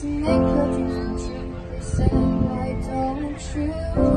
to make your dreams come true. Why don't you?